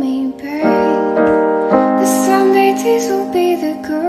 me, babe. The Sunday days will be the girl.